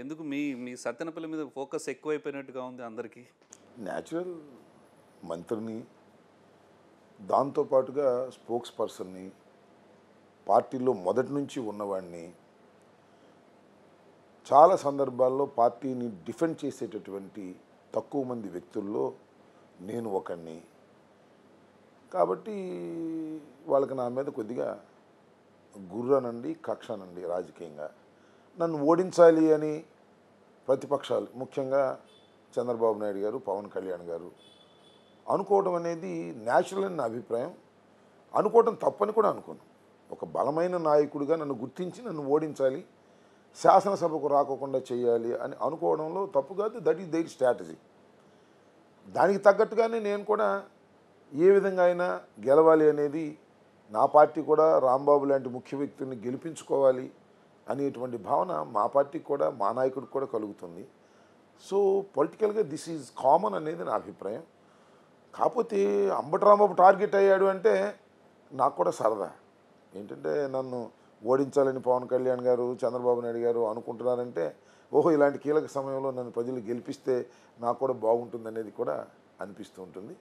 ఎందుకు మీ మీ సత్యనపల్లి మీద ఫోకస్ ఎక్కువైపోయినట్టుగా ఉంది అందరికీ? న్యాచురల్ మంత్రిని దాంతోపాటుగా స్పోక్స్ పర్సన్ని పార్టీలో మొదటి నుంచి ఉన్నవాడిని చాలా సందర్భాల్లో పార్టీని డిఫెండ్ చేసేటటువంటి తక్కువ మంది వ్యక్తుల్లో నేను ఒకడిని కాబట్టి వాళ్ళకి నా మీద కొద్దిగా గుర్రనండి కక్షనండి రాజకీయంగా. నన్ను ఓడించాలి అని ప్రతిపక్షాలు ముఖ్యంగా చంద్రబాబు నాయుడు గారు పవన్ కళ్యాణ్ గారు అనుకోవడం అనేది న్యాచురల్ అని నా అభిప్రాయం. అనుకోవడం తప్పని కూడా అనుకోను. ఒక బలమైన నాయకుడిగా నన్ను గుర్తించి నన్ను ఓడించాలి శాసనసభకు రాకోకుండా చేయాలి అని అనుకోవడంలో తప్పు కాదు. దట్ ఈస్ దైర్ స్ట్రాటజీ దానికి తగ్గట్టుగానే నేను కూడా ఏ విధంగా అయినా గెలవాలి అనేది నా పార్టీ కూడా రాంబాబు లాంటి ముఖ్య వ్యక్తుల్ని గెలిపించుకోవాలి. అనేటువంటి భావన మా పార్టీకి కూడా మా నాయకుడికి కూడా కలుగుతుంది. సో పొలిటికల్గా దిస్ ఈజ్ కామన్ అనేది నా అభిప్రాయం. కాకపోతే అంబటరాంబాబు టార్గెట్ అయ్యాడు అంటే నాకు కూడా సరదా. ఏంటంటే నన్ను ఓడించాలని పవన్ కళ్యాణ్ గారు చంద్రబాబు నాయుడు గారు అనుకుంటున్నారంటే ఓహో ఇలాంటి కీలక సమయంలో నన్ను ప్రజలు గెలిపిస్తే నాకు కూడా బాగుంటుంది అనేది కూడా అనిపిస్తూ ఉంటుంది.